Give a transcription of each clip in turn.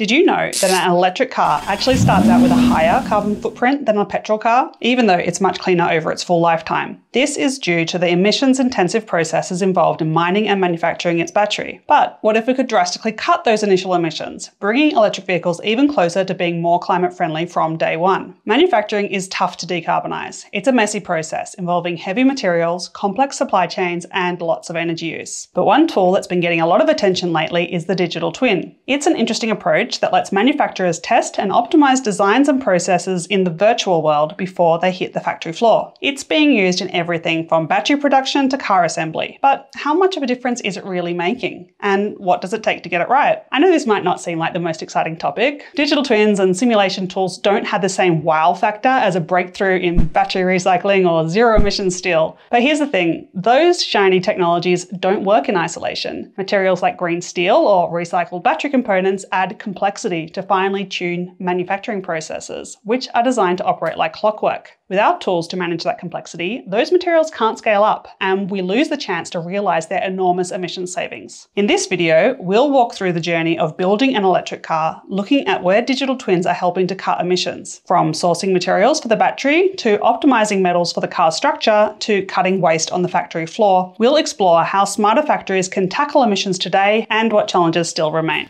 Did you know that an electric car actually starts out with a higher carbon footprint than a petrol car, even though it's much cleaner over its full lifetime? This is due to the emissions intensive processes involved in mining and manufacturing its battery. But what if we could drastically cut those initial emissions, bringing electric vehicles even closer to being more climate friendly from day one? Manufacturing is tough to decarbonise. It's a messy process involving heavy materials, complex supply chains, and lots of energy use. But one tool that's been getting a lot of attention lately is the digital twin. It's an interesting approach that lets manufacturers test and optimize designs and processes in the virtual world before they hit the factory floor. It's being used in everything from battery production to car assembly. But how much of a difference is it really making? And what does it take to get it right? I know this might not seem like the most exciting topic. Digital twins and simulation tools don't have the same wow factor as a breakthrough in battery recycling or zero emission steel. But here's the thing those shiny technologies don't work in isolation. Materials like green steel or recycled battery components add complexity to finely tune manufacturing processes, which are designed to operate like clockwork. Without tools to manage that complexity, those materials can't scale up, and we lose the chance to realise their enormous emission savings. In this video, we'll walk through the journey of building an electric car, looking at where digital twins are helping to cut emissions, from sourcing materials for the battery to optimising metals for the car's structure to cutting waste on the factory floor. We'll explore how smarter factories can tackle emissions today and what challenges still remain.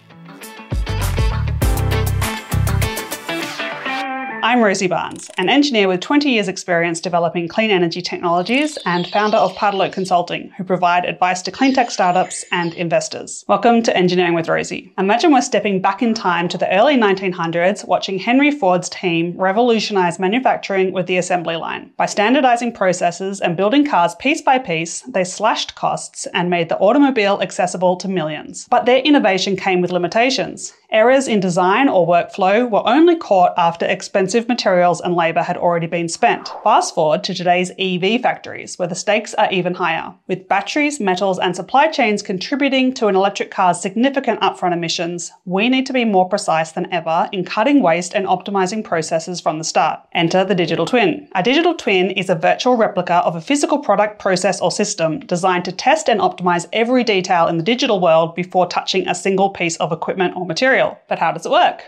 I'm Rosie Barnes, an engineer with 20 years' experience developing clean energy technologies and founder of Pardalote Consulting, who provide advice to clean tech startups and investors. Welcome to Engineering with Rosie. Imagine we're stepping back in time to the early 1900s, watching Henry Ford's team revolutionize manufacturing with the assembly line. By standardizing processes and building cars piece by piece, they slashed costs and made the automobile accessible to millions. But their innovation came with limitations. Errors in design or workflow were only caught after expensive materials and labour had already been spent. Fast forward to today's EV factories, where the stakes are even higher. With batteries, metals, and supply chains contributing to an electric car's significant upfront emissions, we need to be more precise than ever in cutting waste and optimising processes from the start. Enter the digital twin. A digital twin is a virtual replica of a physical product, process, or system designed to test and optimise every detail in the digital world before touching a single piece of equipment or material. But how does it work?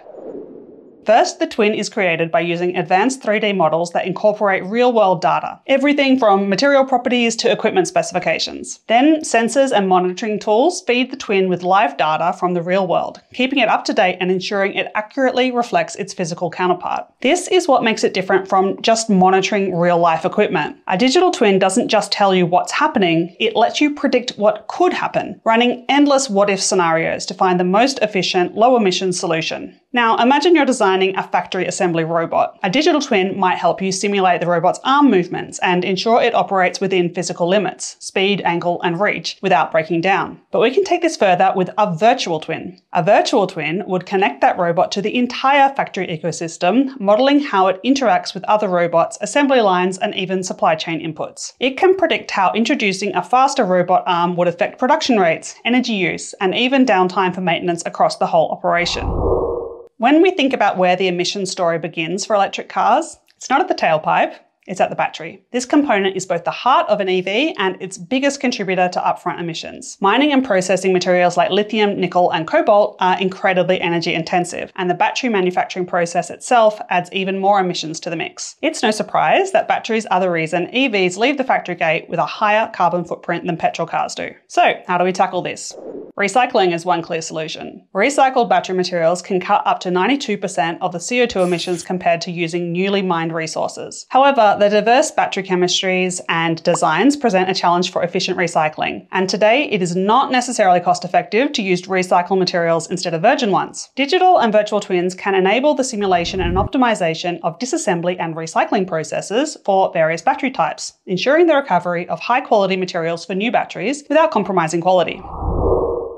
First, the twin is created by using advanced 3D models that incorporate real world data, everything from material properties to equipment specifications. Then, sensors and monitoring tools feed the twin with live data from the real world, keeping it up to date and ensuring it accurately reflects its physical counterpart. This is what makes it different from just monitoring real life equipment. A digital twin doesn't just tell you what's happening, it lets you predict what could happen, running endless what if scenarios to find the most efficient, low emission solution. Now, imagine you're designing a factory assembly robot. A digital twin might help you simulate the robot's arm movements and ensure it operates within physical limits, speed, angle, and reach, without breaking down. But we can take this further with a virtual twin. A virtual twin would connect that robot to the entire factory ecosystem, modeling how it interacts with other robots, assembly lines, and even supply chain inputs. It can predict how introducing a faster robot arm would affect production rates, energy use, and even downtime for maintenance across the whole operation. When we think about where the emission story begins for electric cars, it's not at the tailpipe, it's at the battery. This component is both the heart of an EV and its biggest contributor to upfront emissions. Mining and processing materials like lithium, nickel, and cobalt are incredibly energy intensive, and the battery manufacturing process itself adds even more emissions to the mix. It's no surprise that batteries are the reason EVs leave the factory gate with a higher carbon footprint than petrol cars do. So, how do we tackle this? Recycling is one clear solution. Recycled battery materials can cut up to 92% of the CO2 emissions compared to using newly mined resources. However, the diverse battery chemistries and designs present a challenge for efficient recycling, and today it is not necessarily cost effective to use recycled materials instead of virgin ones. Digital and virtual twins can enable the simulation and optimization of disassembly and recycling processes for various battery types, ensuring the recovery of high quality materials for new batteries without compromising quality.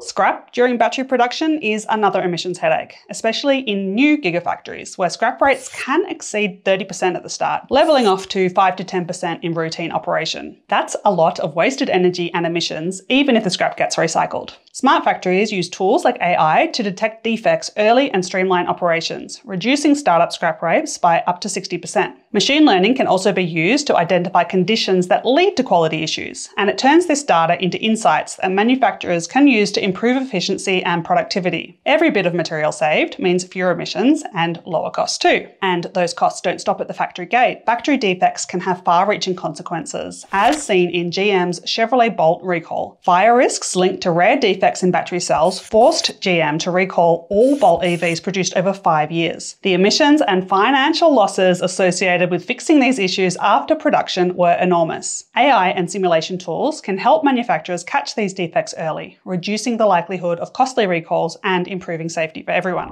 Scrap during battery production is another emissions headache, especially in new gigafactories where scrap rates can exceed 30% at the start, leveling off to 5 to 10% in routine operation. That's a lot of wasted energy and emissions, even if the scrap gets recycled. Smart factories use tools like AI to detect defects early and streamline operations, reducing startup scrap rates by up to 60%. Machine learning can also be used to identify conditions that lead to quality issues, and it turns this data into insights that manufacturers can use to improve efficiency and productivity. Every bit of material saved means fewer emissions and lower costs too. And those costs don't stop at the factory gate. Factory defects can have far reaching consequences, as seen in GM's Chevrolet Bolt recall. Fire risks linked to rare defects in battery cells forced GM to recall all Bolt EVs produced over five years. The emissions and financial losses associated with fixing these issues after production were enormous. AI and simulation tools can help manufacturers catch these defects early, reducing the likelihood of costly recalls and improving safety for everyone.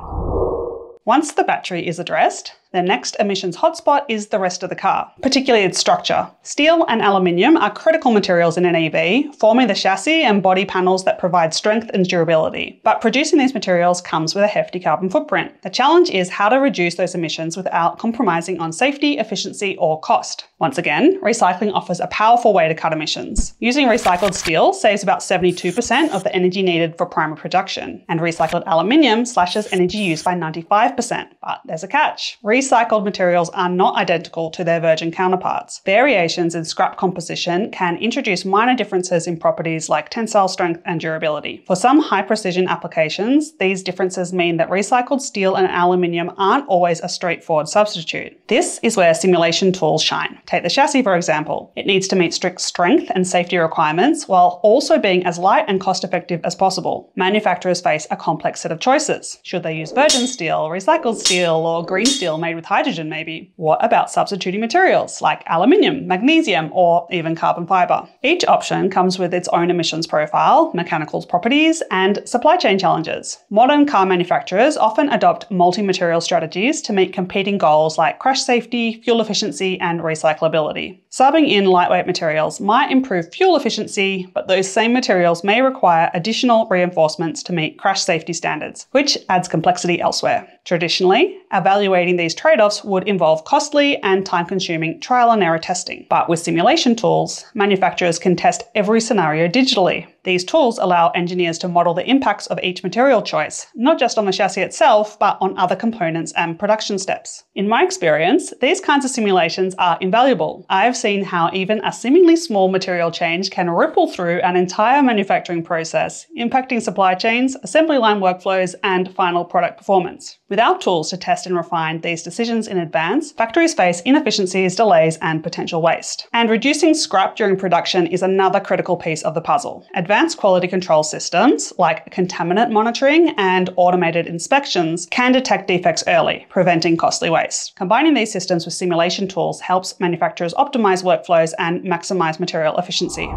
Once the battery is addressed, the next emissions hotspot is the rest of the car, particularly its structure. Steel and aluminium are critical materials in an EV, forming the chassis and body panels that provide strength and durability. But producing these materials comes with a hefty carbon footprint. The challenge is how to reduce those emissions without compromising on safety, efficiency, or cost. Once again, recycling offers a powerful way to cut emissions. Using recycled steel saves about 72% of the energy needed for primary production, and recycled aluminium slashes energy use by 95%. But there's a catch recycled materials are not identical to their virgin counterparts. Variations in scrap composition can introduce minor differences in properties like tensile strength and durability. For some high precision applications, these differences mean that recycled steel and aluminium aren't always a straightforward substitute. This is where simulation tools shine. Take the chassis, for example. It needs to meet strict strength and safety requirements while also being as light and cost effective as possible. Manufacturers face a complex set of choices. Should they use virgin steel, recycled steel, or green steel made made with hydrogen, maybe. What about substituting materials like aluminium, magnesium, or even carbon fiber? Each option comes with its own emissions profile, mechanical properties, and supply chain challenges. Modern car manufacturers often adopt multi material strategies to meet competing goals like crash safety, fuel efficiency, and recyclability. Subbing in lightweight materials might improve fuel efficiency, but those same materials may require additional reinforcements to meet crash safety standards, which adds complexity elsewhere. Traditionally, evaluating these trade offs would involve costly and time consuming trial and error testing. But with simulation tools, manufacturers can test every scenario digitally, these tools allow engineers to model the impacts of each material choice, not just on the chassis itself, but on other components and production steps. In my experience, these kinds of simulations are invaluable. I have seen how even a seemingly small material change can ripple through an entire manufacturing process, impacting supply chains, assembly line workflows, and final product performance. Without tools to test and refine these decisions in advance, factories face inefficiencies, delays, and potential waste. And reducing scrap during production is another critical piece of the puzzle. Advanced quality control systems, like contaminant monitoring and automated inspections, can detect defects early, preventing costly waste. Combining these systems with simulation tools helps manufacturers optimize workflows and maximize material efficiency.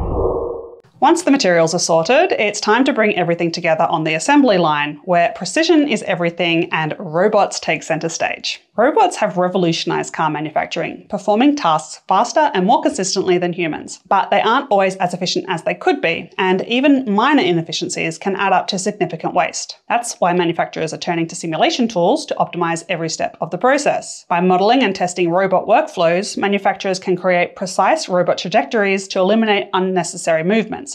Once the materials are sorted, it's time to bring everything together on the assembly line, where precision is everything and robots take center stage. Robots have revolutionized car manufacturing, performing tasks faster and more consistently than humans, but they aren't always as efficient as they could be, and even minor inefficiencies can add up to significant waste. That's why manufacturers are turning to simulation tools to optimize every step of the process. By modeling and testing robot workflows, manufacturers can create precise robot trajectories to eliminate unnecessary movements,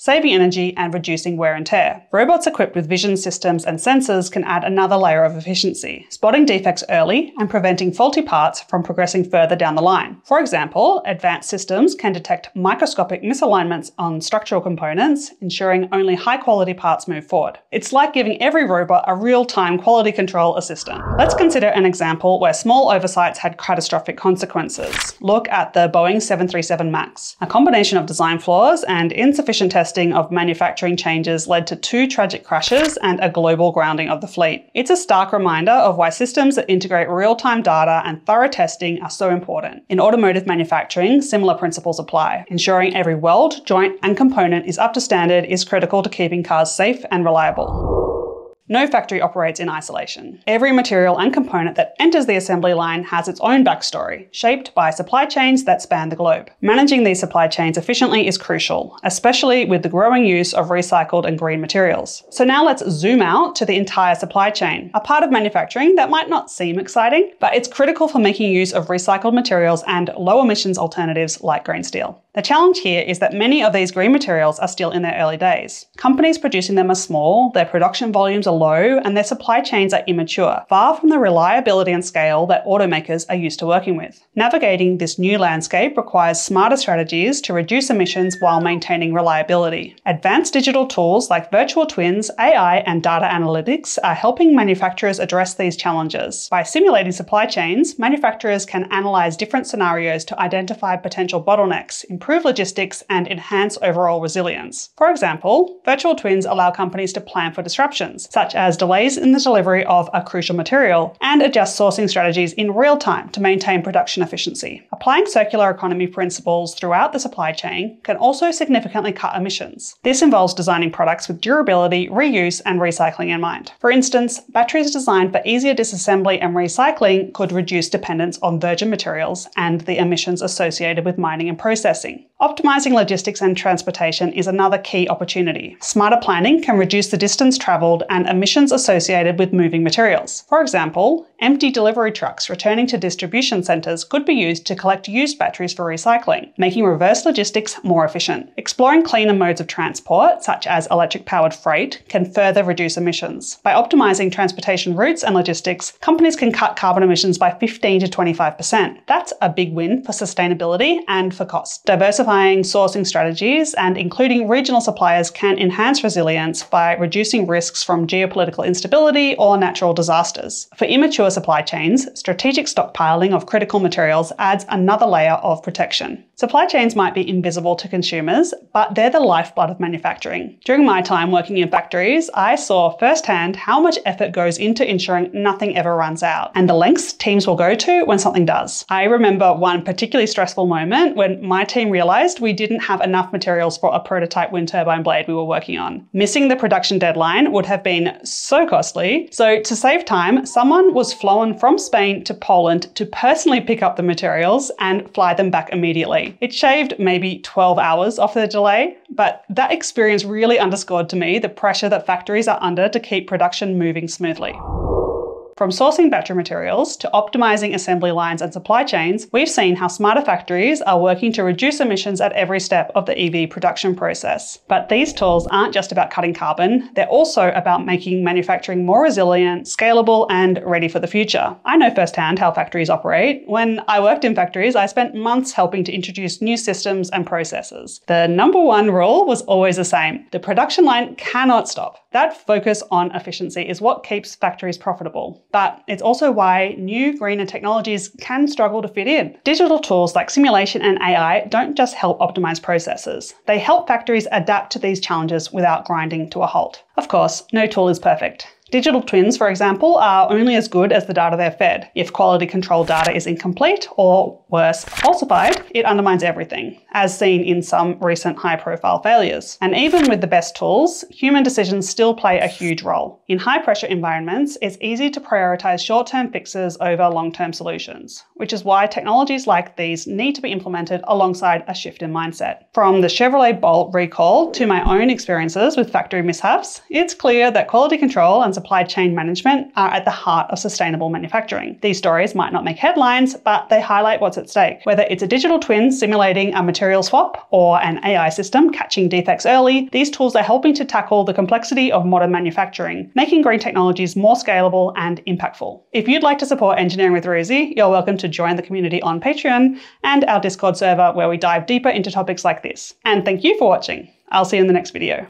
saving energy and reducing wear and tear. Robots equipped with vision systems and sensors can add another layer of efficiency, spotting defects early and preventing faulty parts from progressing further down the line. For example, advanced systems can detect microscopic misalignments on structural components, ensuring only high quality parts move forward. It's like giving every robot a real time quality control assistant. Let's consider an example where small oversights had catastrophic consequences. Look at the Boeing 737 MAX. A combination of design flaws and insufficient testing of manufacturing changes led to two tragic crashes and a global grounding of the fleet. It's a stark reminder of why systems that integrate real time data and thorough testing are so important. In automotive manufacturing, similar principles apply. Ensuring every weld, joint, and component is up to standard is critical to keeping cars safe and reliable. No factory operates in isolation. Every material and component that enters the assembly line has its own backstory, shaped by supply chains that span the globe. Managing these supply chains efficiently is crucial, especially with the growing use of recycled and green materials. So now let's zoom out to the entire supply chain, a part of manufacturing that might not seem exciting, but it's critical for making use of recycled materials and low emissions alternatives like green steel. The challenge here is that many of these green materials are still in their early days. Companies producing them are small, their production volumes are low, and their supply chains are immature, far from the reliability and scale that automakers are used to working with. Navigating this new landscape requires smarter strategies to reduce emissions while maintaining reliability. Advanced digital tools like virtual twins, AI, and data analytics are helping manufacturers address these challenges. By simulating supply chains, manufacturers can analyze different scenarios to identify potential bottlenecks, improve logistics, and enhance overall resilience. For example, virtual twins allow companies to plan for disruptions, such as delays in the delivery of a crucial material, and adjust sourcing strategies in real time to maintain production efficiency. Applying circular economy principles throughout the supply chain can also significantly cut emissions. This involves designing products with durability, reuse, and recycling in mind. For instance, batteries designed for easier disassembly and recycling could reduce dependence on virgin materials and the emissions associated with mining and processing Optimizing logistics and transportation is another key opportunity. Smarter planning can reduce the distance travelled and emissions associated with moving materials. For example, empty delivery trucks returning to distribution centres could be used to collect used batteries for recycling, making reverse logistics more efficient. Exploring cleaner modes of transport, such as electric powered freight, can further reduce emissions. By optimising transportation routes and logistics, companies can cut carbon emissions by 15 to 25%. That's a big win for sustainability and for cost. Diversifying sourcing strategies and including regional suppliers can enhance resilience by reducing risks from geopolitical instability or natural disasters. For immature supply chains, strategic stockpiling of critical materials adds another layer of protection. Supply chains might be invisible to consumers, but they're the lifeblood of manufacturing. During my time working in factories, I saw firsthand how much effort goes into ensuring nothing ever runs out, and the lengths teams will go to when something does. I remember one particularly stressful moment when my team realized we didn't have enough materials for a prototype wind turbine blade we were working on. Missing the production deadline would have been so costly, so to save time, someone was flown from Spain to Poland to personally pick up the materials and fly them back immediately. It shaved maybe 12 hours off the delay, but that experience really underscored to me the pressure that factories are under to keep production moving smoothly. From sourcing battery materials to optimizing assembly lines and supply chains, we've seen how smarter factories are working to reduce emissions at every step of the EV production process. But these tools aren't just about cutting carbon, they're also about making manufacturing more resilient, scalable, and ready for the future. I know firsthand how factories operate. When I worked in factories, I spent months helping to introduce new systems and processes. The number one rule was always the same the production line cannot stop. That focus on efficiency is what keeps factories profitable but it's also why new greener technologies can struggle to fit in. Digital tools like simulation and AI don't just help optimize processes, they help factories adapt to these challenges without grinding to a halt. Of course, no tool is perfect. Digital twins, for example, are only as good as the data they're fed. If quality control data is incomplete, or worse, falsified, it undermines everything, as seen in some recent high profile failures. And even with the best tools, human decisions still play a huge role. In high pressure environments, it's easy to prioritize short term fixes over long term solutions, which is why technologies like these need to be implemented alongside a shift in mindset. From the Chevrolet Bolt recall to my own experiences with factory mishaps, it's clear that quality control and supply chain management are at the heart of sustainable manufacturing. These stories might not make headlines, but they highlight what's at stake. Whether it's a digital twin simulating a material swap or an AI system catching defects early, these tools are helping to tackle the complexity of modern manufacturing, making green technologies more scalable and impactful. If you'd like to support Engineering with Rosie, you're welcome to join the community on Patreon and our Discord server where we dive deeper into topics like this. And thank you for watching. I'll see you in the next video.